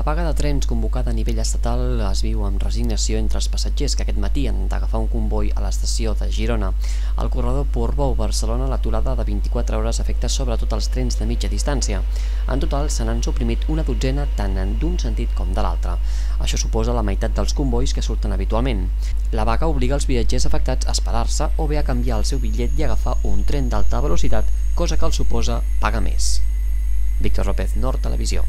la vaga de trens convocada a nivell estatal es viu amb resignació entre els passatgers que aquest matí han d'agafar un comboi a l'estació de Girona. El corredor Portbou-Barcelona l'aturada de 24 hores afecta sobretot els trens de mitja distància. En total se n'han suprimit una dotzena tant d'un sentit com de l'altre. Això suposa la meitat dels convois que surten habitualment. La vaga obliga els viatgers afectats a esperar-se o bé a canviar el seu bitllet i agafar un tren d'alta velocitat, cosa que els suposa pagar més. Víctor López, Nord Televisió.